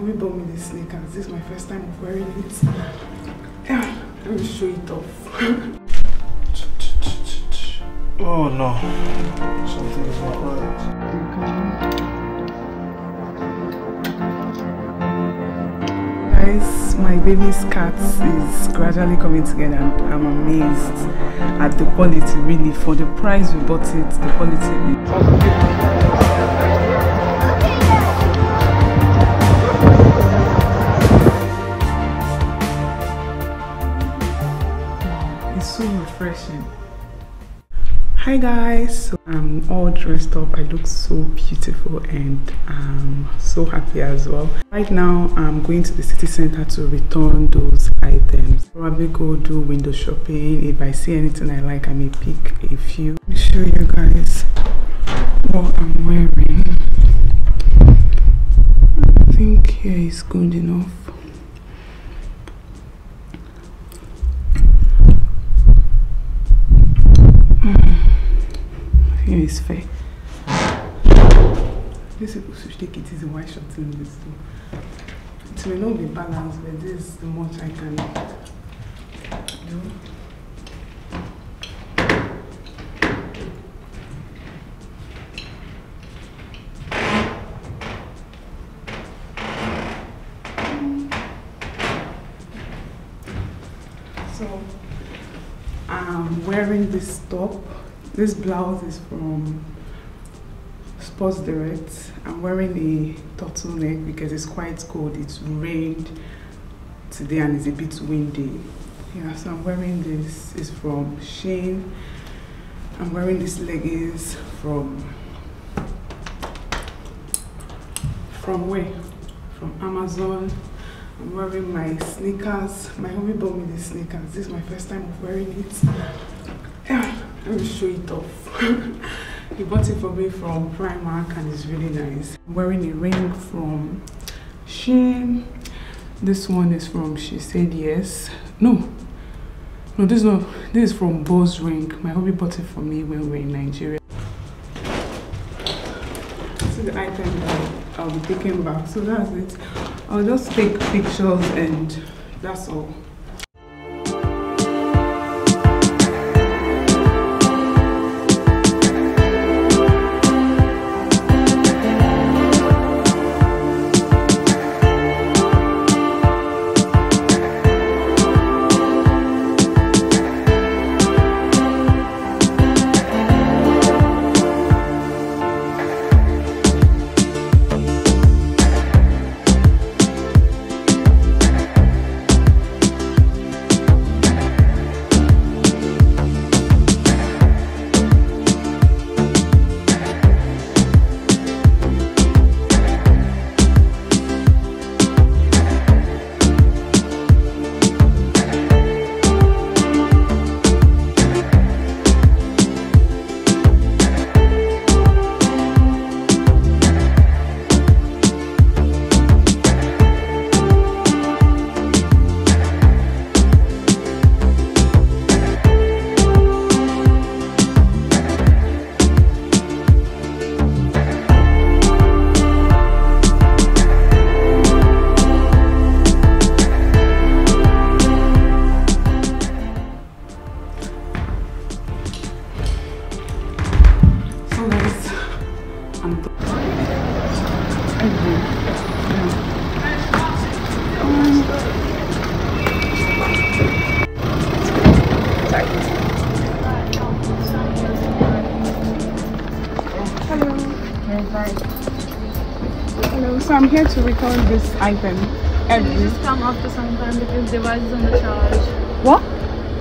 homie bought me these sneakers. This is my first time of wearing it. Yeah, let me show it off. oh no, something is not right. Guys, my baby's cat is gradually coming together and I'm amazed at the quality really. For the price we bought it, the quality Hi guys, so I'm all dressed up. I look so beautiful and I'm so happy as well. Right now, I'm going to the city center to return those items. Probably go do window shopping. If I see anything I like, I may pick a few. Let me show you guys what I'm wearing. I think here is good enough. Here is fair. This people should take it easy while shortening this too. It may not be balanced, but this is the much I can do. So I'm wearing this top. This blouse is from Sports Direct. I'm wearing a turtleneck because it's quite cold. It's rained today and it's a bit windy. Yeah, so I'm wearing this. It's from Shein. I'm wearing these leggings from from where? From Amazon. I'm wearing my sneakers. My homie bought me these sneakers. This is my first time of wearing it. Let me show it off. he bought it for me from Primark and it's really nice. I'm wearing a ring from Shein. This one is from She Said Yes. No, no, this is not. This is from Bose Ring. My hubby bought it for me when we were in Nigeria. See the item that I'll be taking back. So that's it. I'll just take pictures and that's all. Return this item. Every. Just come after some time because device is on the charge. What?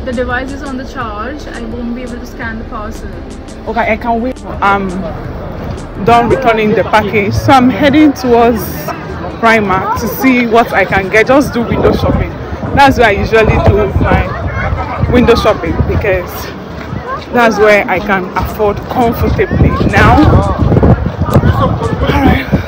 The device is on the charge. I won't be able to scan the parcel. Okay, I can wait. I'm done returning the package, so I'm heading towards Primark to see what I can get. Just do window shopping. That's where I usually do my window shopping because that's where I can afford comfortably. Now, alright,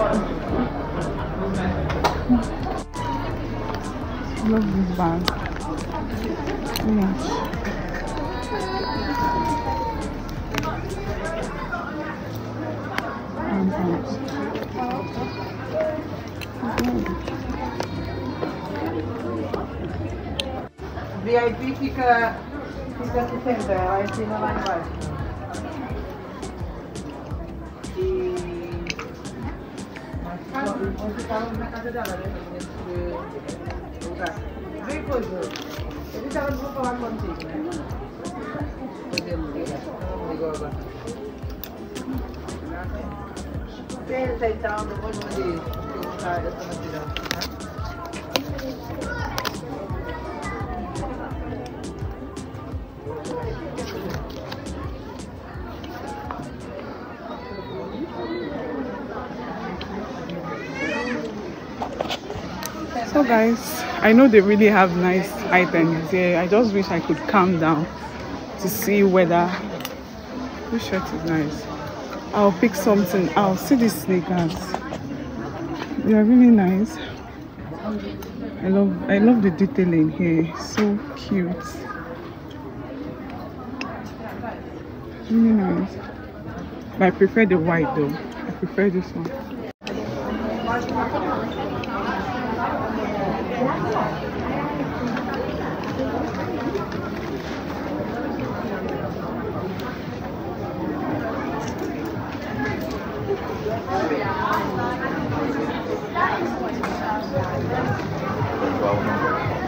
I love this bag. Yes. And thanks. VIP fica, fica 60, aí tem na live. Nós ficávamos na casa dela, né? Nesse lugar. Vem coisa. Eu disse ela não vou falar contigo, né? Depois ele liga. Ligou agora. Pensa então, depois me diz. Eu estou So guys, I know they really have nice items here. I just wish I could calm down to see whether this shirt is nice. I'll pick something. I'll see these sneakers. They are really nice. I love I love the detailing here. So cute. Really nice. But I prefer the white though. I prefer this one.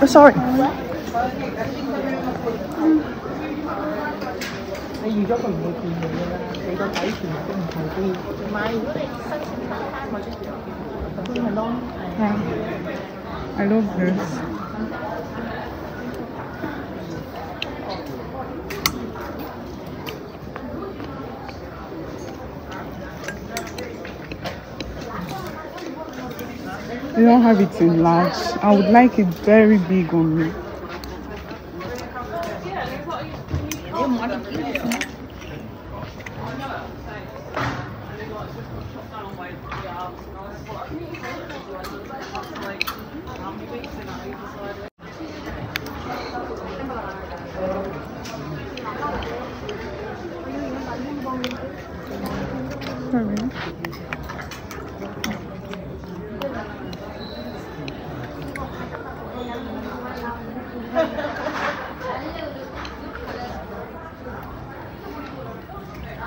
Oh, sorry. 你预咗佢唔会见你㗎啦，你个底全部都唔系啲。唔系，如果你申请翻单或者咁咪咯。 I love this. They don't have it in large. I would like it very big on me.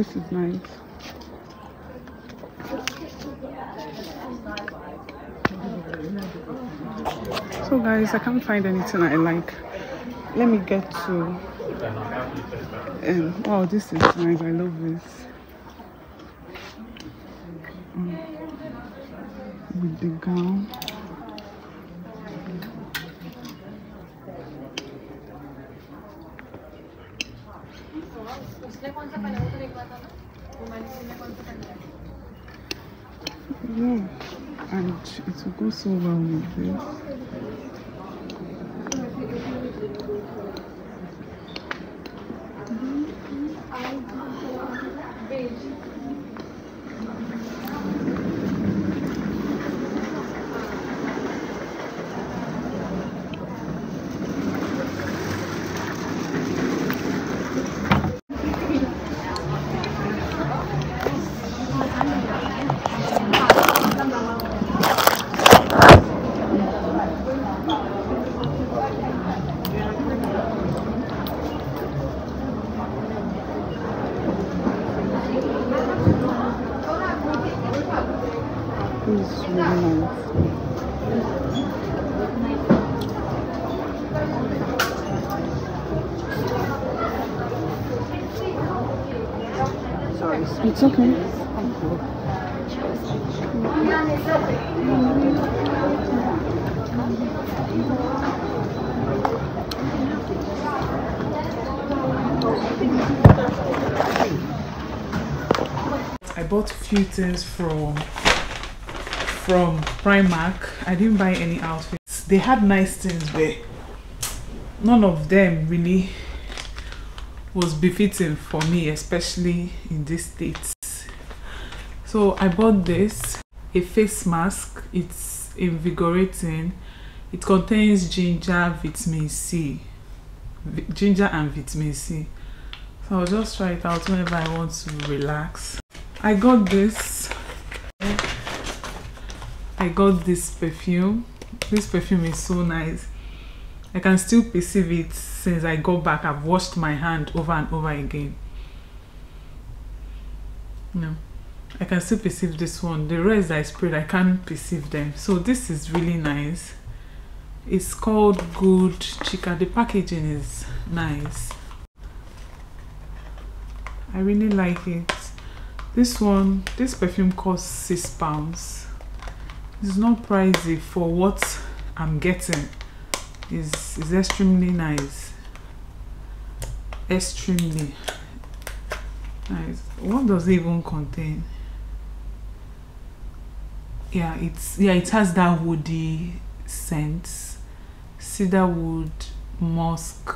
This is nice. So guys, I can't find anything I like. Let me get to um, this is nice. I love this. Mm. With the gown. Yeah, and it will go so well with this. It's okay. I bought a few things from from Primark. I didn't buy any outfits. They had nice things, but none of them really was befitting for me, especially in this states. So I bought this, a face mask. It's invigorating. It contains ginger, vitamin C, ginger and vitamin C. So I'll just try it out whenever I want to relax. I got this. I got this perfume. This perfume is so nice. I can still perceive it since I got back. I've washed my hand over and over again. No, I can still perceive this one. The rest I sprayed, I can't perceive them. So this is really nice. It's called Good Chica. The packaging is nice. I really like it. This one, this perfume costs six pounds. It's not pricey for what I'm getting. It's, it's extremely nice. Extremely nice. What does it even contain? Yeah, it's yeah, it has that woody scent. Cedar wood, musk,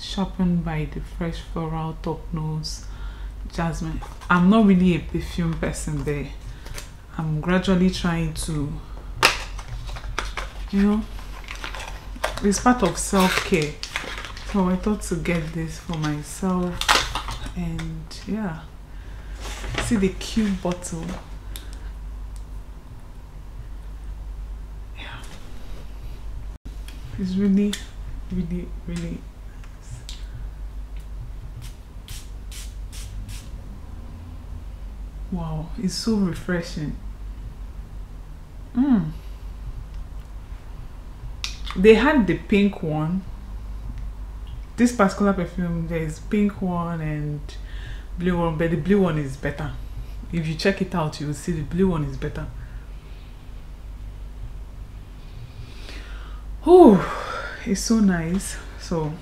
sharpened by the fresh floral top notes jasmine i'm not really a perfume person there i'm gradually trying to you know it's part of self-care so i thought to get this for myself and yeah see the cute bottle yeah it's really really really Wow, it's so refreshing. Mm. They had the pink one. This particular perfume, there is pink one and blue one, but the blue one is better. If you check it out, you will see the blue one is better. Oh, it's so nice. So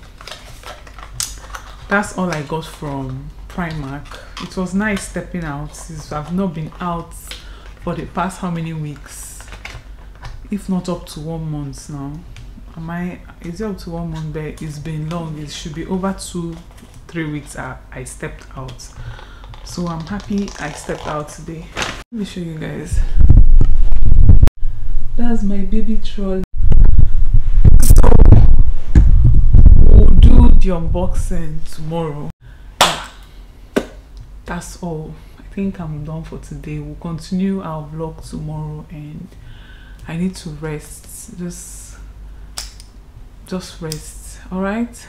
that's all I got from Primark. It was nice stepping out since I've not been out for the past how many weeks, if not up to one month now. Am I? Is it up to one month? But it's been long. It should be over two, three weeks. I, I stepped out, so I'm happy I stepped out today. Let me show you guys. That's my baby trolley. So we'll do the unboxing tomorrow that's all i think i'm done for today we'll continue our vlog tomorrow and i need to rest just just rest all right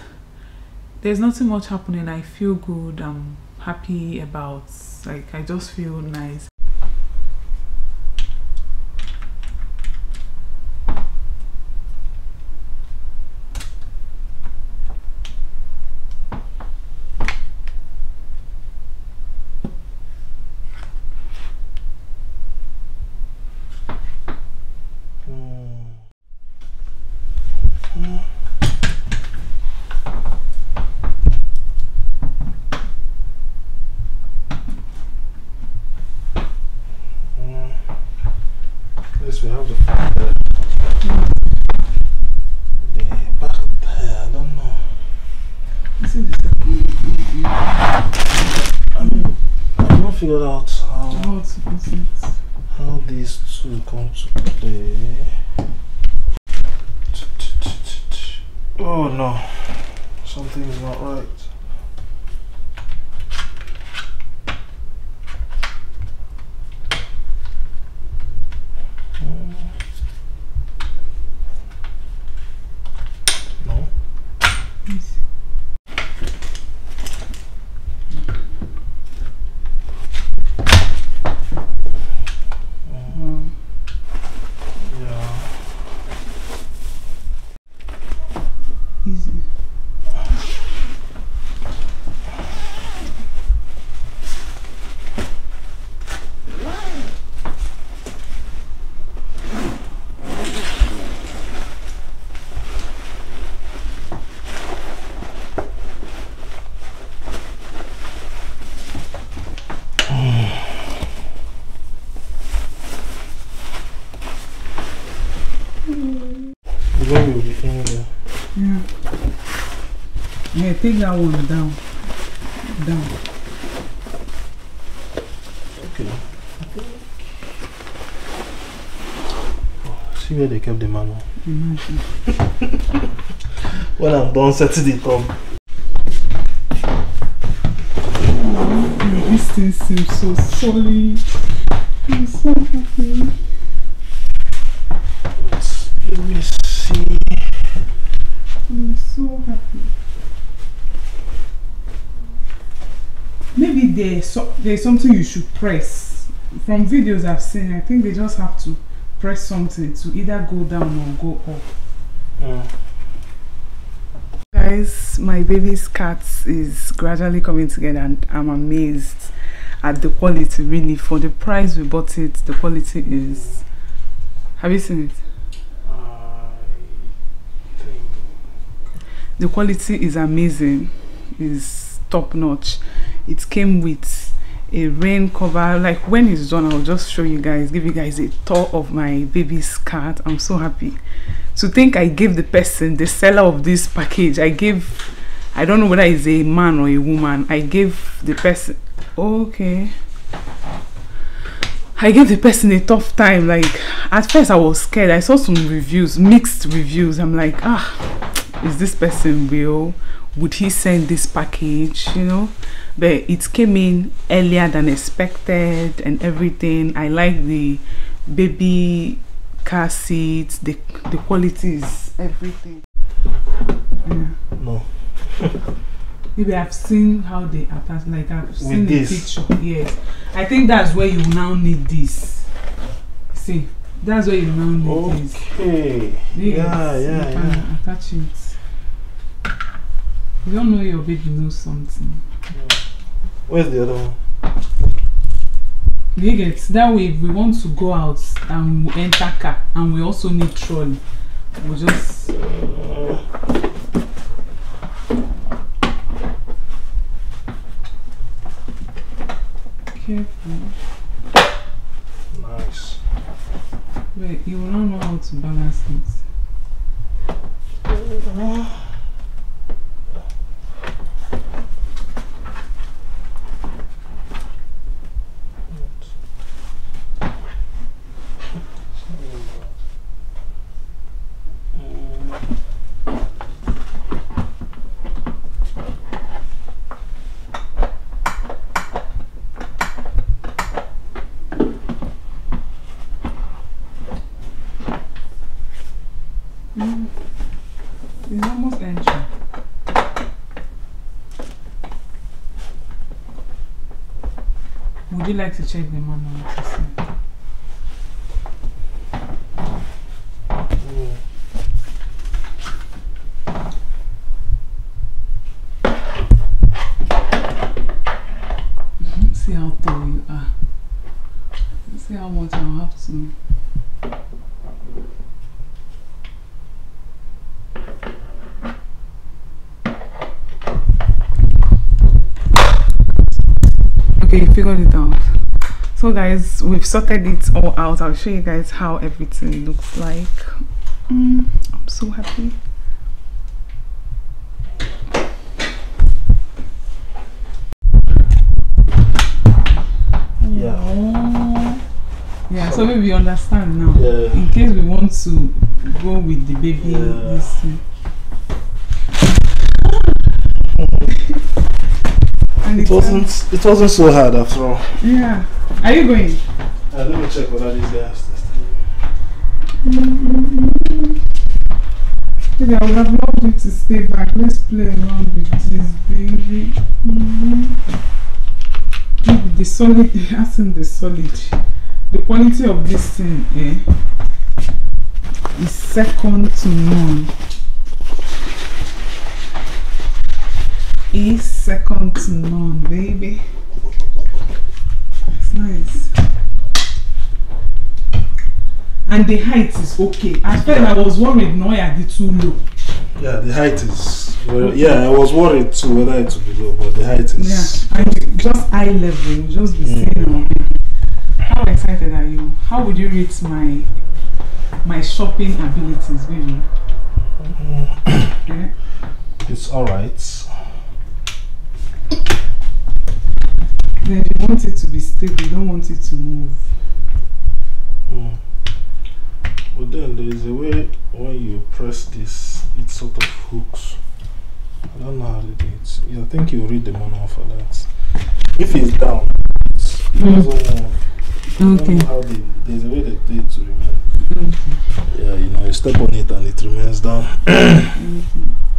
there's nothing much happening. I feel good. I'm happy about like i just feel nice the fact that the back tire, I don't know. It seems it's I mean, I've not figured out how, how these two come to play. Oh no, something is not right. Take that one down. Down. Okay. Oh, see where they kept the manual. Imagine. When I'm done setting it up, This thing seems so solid. I'm so happy. let's- let me see. I'm so happy. Maybe there's so, there's something you should press. From videos I've seen, I think they just have to press something to either go down or go up. Mm. Guys, my baby's cat is gradually coming together and I'm amazed at the quality really. For the price we bought it, the quality is... Have you seen it? I the quality is amazing is top notch it came with a rain cover like when it's done i'll just show you guys give you guys a tour of my baby's cat i'm so happy to think i gave the person the seller of this package i gave i don't know whether it's a man or a woman i gave the person okay I gave the person a tough time. Like at first, I was scared. I saw some reviews, mixed reviews. I'm like, ah, is this person real? Would he send this package? You know, but it came in earlier than expected and everything. I like the baby car seats. The the quality is everything. Yeah. No. Maybe I've seen how they attach, like I've seen the this? picture. Yes, I think that's where you now need this. See, that's where you now need this. Okay. Yes, Yeah, you yeah, can yeah. attach it. You don't know your baby knows something. Where's the other one? You get that way. If we want to go out and we enter car, and we also need trolley, we just careful. Nice. Wait, you will not know how to balance it. It's almost entering. Would you like to check the manual to see? Mm. See how tall you are. See how much I'll have to. we figured it out. So guys we've sorted it all out. I'll show you guys how everything looks like. Mm, i'm so happy. Yeah. Yeah so maybe we understand now. Yeah. in case we want to go with the baby yeah. And It wasn't. It wasn't so hard after all. Yeah. Are you going? Uh, let me check whether these guys tested. Maybe I would have loved you to stay back. Let's play around with this baby. Mhm. Maybe the solid, asking the solid. The quality of this thing eh, is second to none. Is second to none, baby. It's nice. And the height is okay. At first, I was worried did too low. Yeah, the height is. Well, yeah, I was worried too whether it would be low, but the height is. Yeah, and just eye level, just be Mm. seeing How excited are you? How would you rate my my shopping abilities, baby? yeah. It's alright. Then you want it to be stable, you don't want it to move. Mm. But then there is a way when you press this, it sort of hooks. I don't know how to do it. Yeah, I think you read the manual for that. If it's down, it's, it Mm. doesn't move. Okay. how they, there's a way they do it to remain. Yeah, you know, you step on it and it remains down.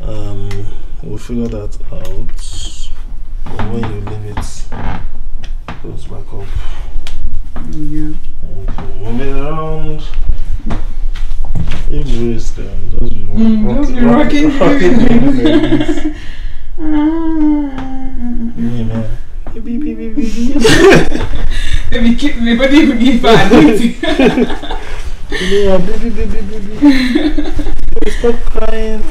um, we'll figure that out. When you leave it, goes back up. Yeah. And you move it around, if raise them, just be, rock, Mm, just be rock- rocking rocking it. them like this. Ah. Baby, keep me, but you give her. Yeah, beep, beep, beep, beep. Stop crying.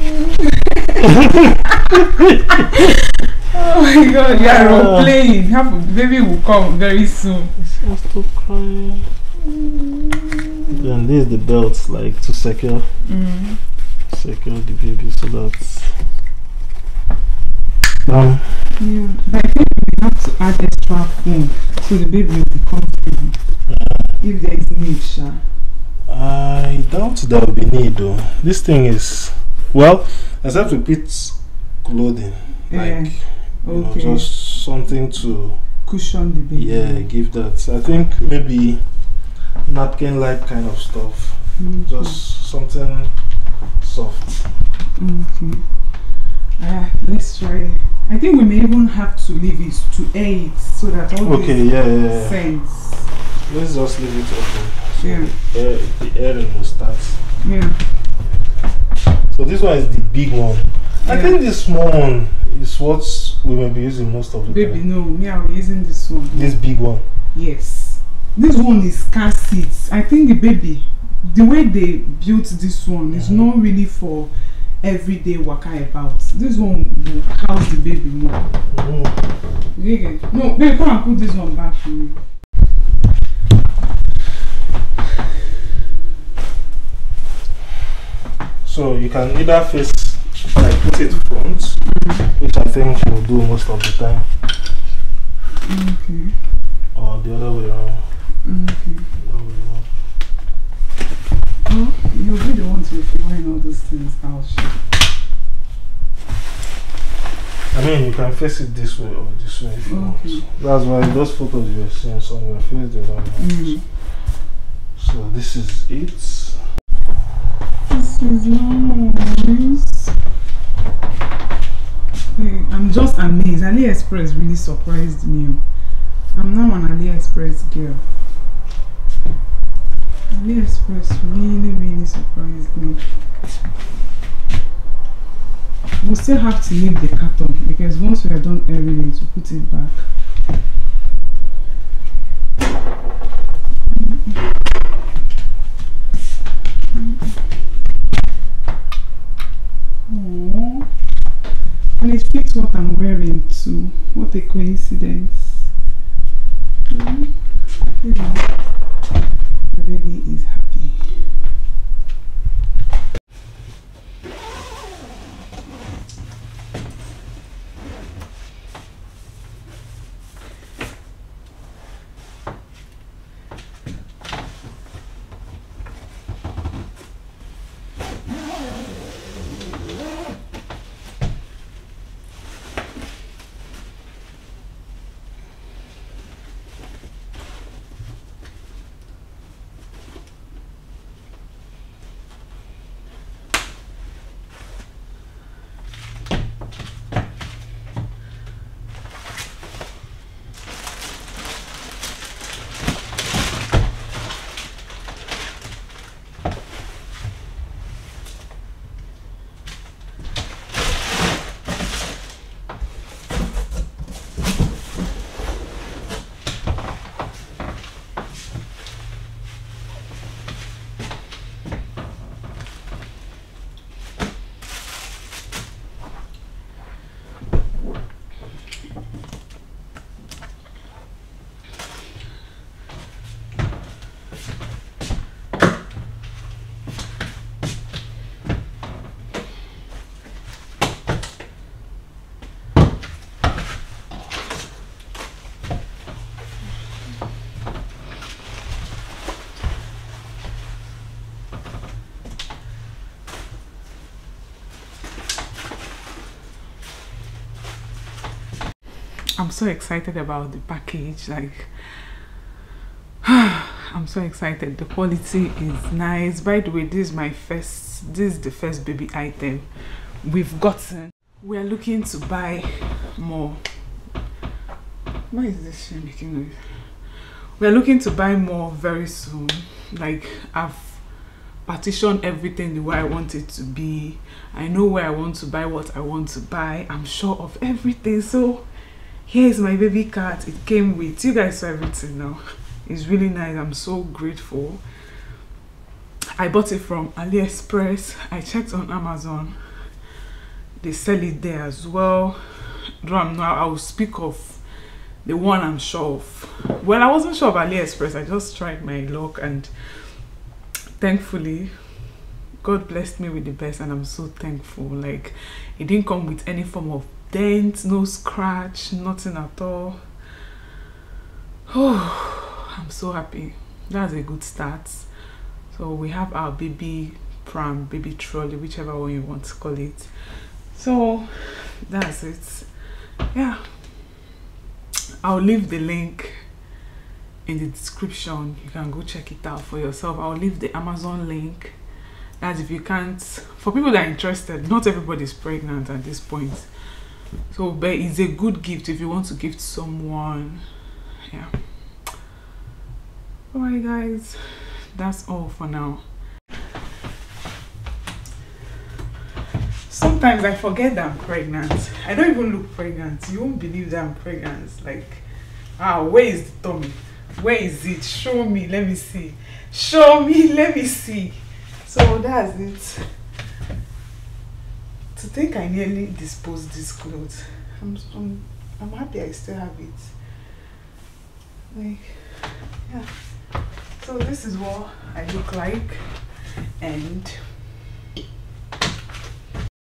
Oh my god, you are role playing. Of the baby will come very soon. Stop crying. And this is the belt, like to secure Mm. secure the baby so that um Yeah, but I think we have to add extra foam so the baby will be comfortable. If there is need, Sha. I doubt there will be need though. This thing is well, except we put clothing Yeah, like you know, just something to Cushion the baby. yeah give that. I think maybe napkin like kind of stuff, Mm, just something soft. Okay. Uh, let's try. I think we may even have to leave it to air it so that all Okay, yeah, yeah, yeah. scents. Let's just leave it open. So Yeah. the, air, the airing will start. Yeah. So this one is the big one. I Yeah. think the small one is what we will be using most of the Baby, time. no, me, I'll be using this one. This big one. Yes. This one is car seats. I think the baby, the way they built this one is Mhm. not really for everyday waka about. This one will house the baby more. Mm. It? No, baby, come and put this one back for me. So you can either face like put it front, which I think we'll do most of the time, Okay. or the other way around. Okay. The other way around. Oh, you'll be the one to be figuring all those things out. I mean, you can face it this way or this way if you Okay. want. That's why those photos you were seeing somewhere face the other way. Mm. So this is it. I'm just amazed. AliExpress really surprised me. I'm now an AliExpress girl. AliExpress really, really surprised me. We still have to leave the carton because once we are done airing it, we put it back. And it fits what I'm wearing too. What a coincidence. Mm. Baby. The baby is happy. I'm so excited about the package. Like, I'm so excited. The quality is nice. By the way, this is my first. This is the first baby item we've gotten. We are looking to buy more. Why is this shit making noise? We are looking to buy more very soon. Like I've partitioned everything the way I want it to be. I know where I want to buy what I want to buy. I'm sure of everything. So here's my baby cart. It came with you guys saw everything now. It's really nice. I'm so grateful. I bought it from AliExpress. I checked on Amazon. They sell it there as well. Now I will speak of the one I'm sure of. Well, I wasn't sure of AliExpress. I just tried my luck and thankfully God blessed me with the best and I'm so thankful. Like it didn't come with any form of dent, no scratch, nothing at all. Oh, I'm so happy. That's a good start. So we have our baby pram, baby trolley, whichever one you want to call it. So that's it. Yeah. I'll leave the link in the description you can go check it out for yourself i'll leave the amazon link as if you can't for people that are interested not everybody's pregnant at this point so but it's a good gift if you want to give someone. Yeah. All right guys. That's all for now. Sometimes i forget that i'm pregnant. I don't even look pregnant. You won't believe that i'm pregnant. Like ah where is the tummy? Where is it? Show me. Let me see. Show me. Let me see. So that's it to think i nearly disposed this clothes i'm i'm, I'm happy i still have it. Like yeah. So this is what i look like and